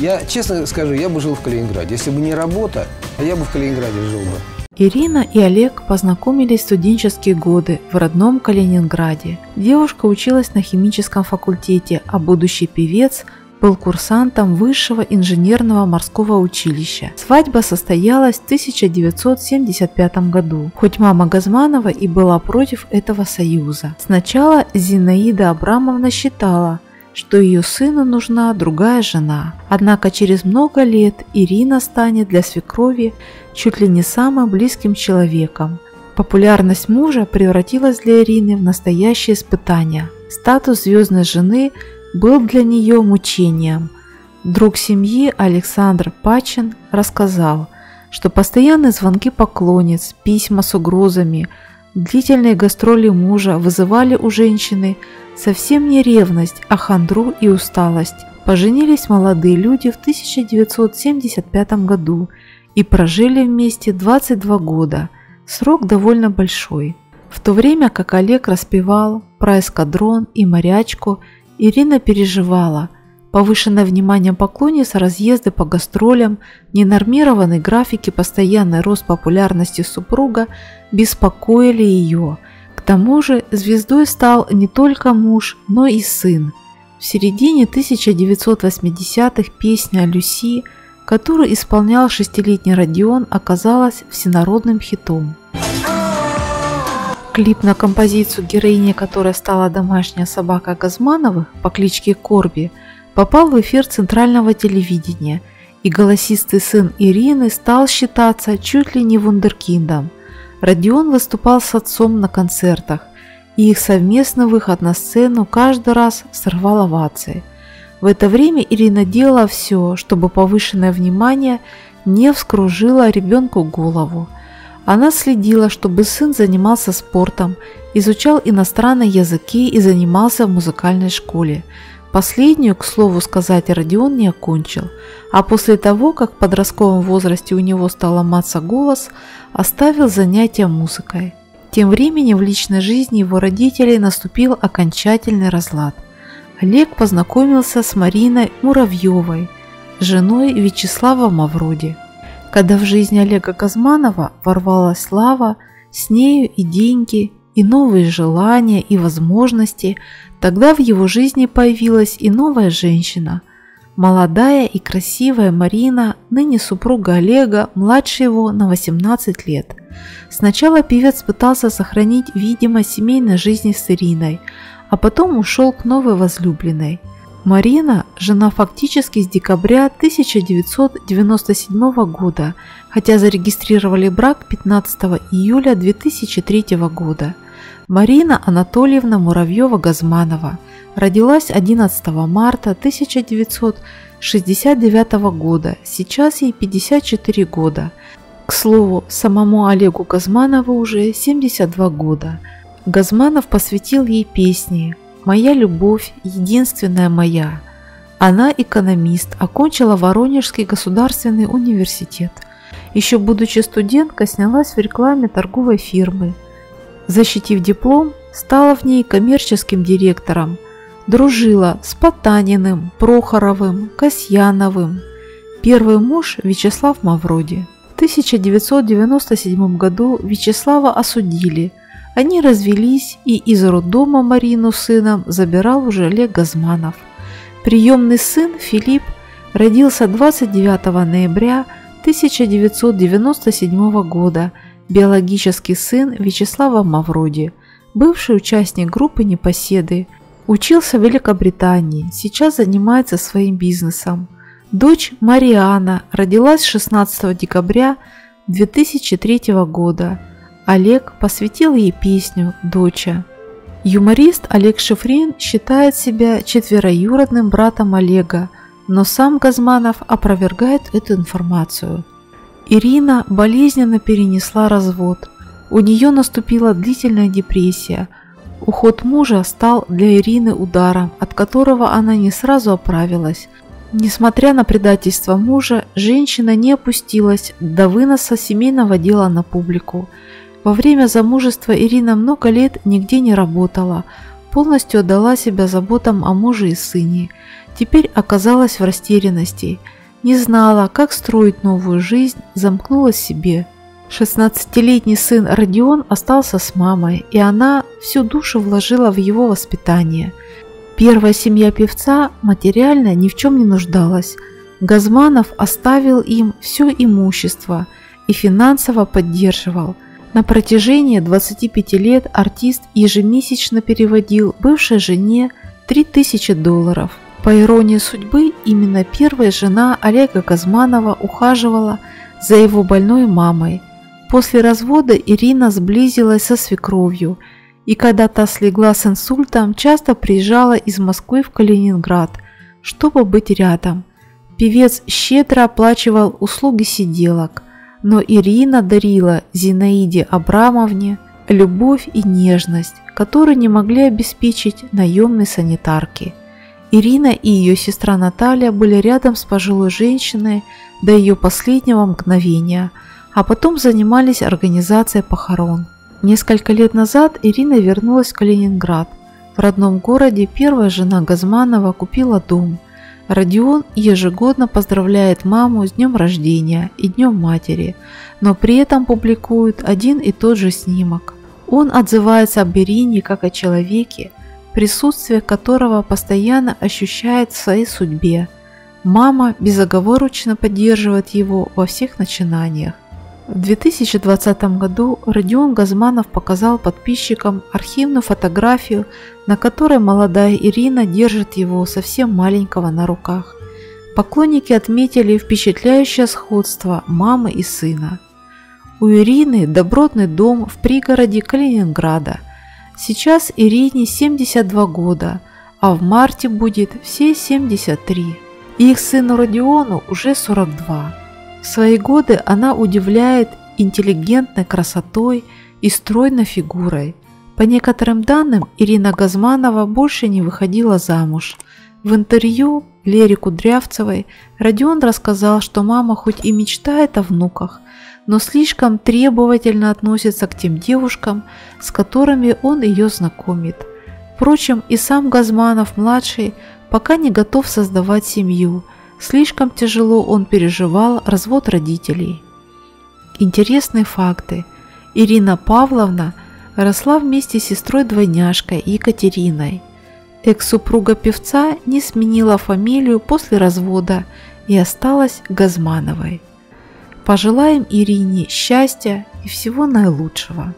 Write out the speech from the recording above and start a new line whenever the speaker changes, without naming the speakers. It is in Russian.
Я, честно скажу, я бы жил в Калининграде. Если бы не работа, а я бы в Калининграде жил бы.
Ирина и Олег познакомились в студенческие годы в родном Калининграде. Девушка училась на химическом факультете, а будущий певец был курсантом Высшего инженерного морского училища. Свадьба состоялась в 1975 году, хоть мама Газманова и была против этого союза. Сначала Зинаида Абрамовна считала, что ее сыну нужна другая жена. Однако через много лет Ирина станет для свекрови чуть ли не самым близким человеком. Популярность мужа превратилась для Ирины в настоящее испытание. Статус звездной жены был для нее мучением. Друг семьи Александр Пачин рассказал, что постоянные звонки поклонниц, письма с угрозами, длительные гастроли мужа вызывали у женщины совсем не ревность, а хандру и усталость. Поженились молодые люди в 1975 году и прожили вместе 22 года. Срок довольно большой. В то время как Олег распевал про эскадрон и морячку, Ирина переживала. Повышенное внимание поклонниц, разъезды по гастролям, ненормированные графики, постоянный рост популярности супруга беспокоили ее – к тому же звездой стал не только муж, но и сын. В середине 1980-х песня «Люси», которую исполнял шестилетний Родион, оказалась всенародным хитом. Клип на композицию героини, которая стала домашняя собака Газмановых по кличке Корби, попал в эфир центрального телевидения, и голосистый сын Ирины стал считаться чуть ли не вундеркиндом – Родион выступал с отцом на концертах, и их совместный выход на сцену каждый раз сорвал овации. В это время Ирина делала все, чтобы повышенное внимание не вскружило ребенку голову. Она следила, чтобы сын занимался спортом, изучал иностранные языки и занимался в музыкальной школе. Последнюю, к слову сказать, Родион не окончил, а после того, как в подростковом возрасте у него стал ломаться голос, оставил занятия музыкой. Тем временем в личной жизни его родителей наступил окончательный разлад. Олег познакомился с Мариной Муравьевой, женой Вячеслава Мавроди. Когда в жизнь Олега Газманова ворвалась слава, с нею и деньги, и новые желания и возможности, тогда в его жизни появилась и новая женщина. Молодая и красивая Марина, ныне супруга Олега, младше его на 18 лет. Сначала певец пытался сохранить видимость семейной жизни с Ириной, а потом ушел к новой возлюбленной. Марина – жена фактически с декабря 1997 года, хотя зарегистрировали брак 15 июля 2003 года – Марина Анатольевна Муравьева-Газманова родилась 11 марта 1969 года, сейчас ей 54 года. К слову, самому Олегу Газманову уже 72 года. Газманов посвятил ей песни «Моя любовь, единственная моя». Она экономист, окончила Воронежский государственный университет. Еще будучи студенткой, снялась в рекламе торговой фирмы – Защитив диплом, стала в ней коммерческим директором. Дружила с Потаниным, Прохоровым, Касьяновым. Первый муж Вячеслав Мавроди. В 1997 году Вячеслава осудили. Они развелись, и из роддома Марину сыном забирал уже Олег Газманов. Приемный сын Филипп родился 29 ноября 1997 года – биологический сын Вячеслава Мавроди, бывший участник группы «Непоседы», учился в Великобритании, сейчас занимается своим бизнесом. Дочь Мариана родилась 16 декабря 2003 года. Олег посвятил ей песню «Доча». Юморист Олег Шифрин считает себя четвероюродным братом Олега, но сам Газманов опровергает эту информацию. Ирина болезненно перенесла развод. У нее наступила длительная депрессия. Уход мужа стал для Ирины ударом, от которого она не сразу оправилась. Несмотря на предательство мужа, женщина не опустилась до выноса семейного дела на публику. Во время замужества Ирина много лет нигде не работала. полностью отдала себя заботам о муже и сыне. Теперь оказалась в растерянности, не знала, как строить новую жизнь, замкнулась себе. 16-летний сын Родион остался с мамой, и она всю душу вложила в его воспитание. Первая семья певца материально ни в чем не нуждалась. Газманов оставил им все имущество и финансово поддерживал – на протяжении 25 лет артист ежемесячно переводил бывшей жене 3000 долларов. По иронии судьбы, именно первая жена Олега Газманова ухаживала за его больной мамой. После развода Ирина сблизилась со свекровью, и когда та слегла с инсультом, часто приезжала из Москвы в Калининград, чтобы быть рядом. Певец щедро оплачивал услуги сиделок – но Ирина дарила Зинаиде Абрамовне любовь и нежность, которые не могли обеспечить наемные санитарки. Ирина и ее сестра Наталья были рядом с пожилой женщиной до ее последнего мгновения, а потом занимались организацией похорон. Несколько лет назад Ирина вернулась в Калининград. В родном городе первая жена Газманова купила дом – Родион ежегодно поздравляет маму с днем рождения и днем матери, но при этом публикует один и тот же снимок. Он отзывается об Ирине как о человеке, присутствие которого постоянно ощущает в своей судьбе. Мама безоговорочно поддерживает его во всех начинаниях. В 2020 году Родион Газманов показал подписчикам архивную фотографию, на которой молодая Ирина держит его совсем маленького на руках. Поклонники отметили впечатляющее сходство мамы и сына. У Ирины добротный дом в пригороде Калининграда. Сейчас Ирине 72 года, а в марте будет все 73. Их сыну Родиону уже 42. В свои годы она удивляет интеллигентной красотой и стройной фигурой. По некоторым данным, Ирина Газманова больше не выходила замуж. В интервью Лере Кудрявцевой Родион рассказал, что мама хоть и мечтает о внуках, но слишком требовательно относится к тем девушкам, с которыми он ее знакомит. Впрочем, и сам Газманов-младший пока не готов создавать семью – Слишком тяжело он переживал развод родителей. Интересные факты. Ирина Павловна росла вместе с сестрой-двойняшкой Екатериной. Экс-супруга певца не сменила фамилию после развода и осталась Газмановой. Пожелаем Ирине счастья и всего наилучшего.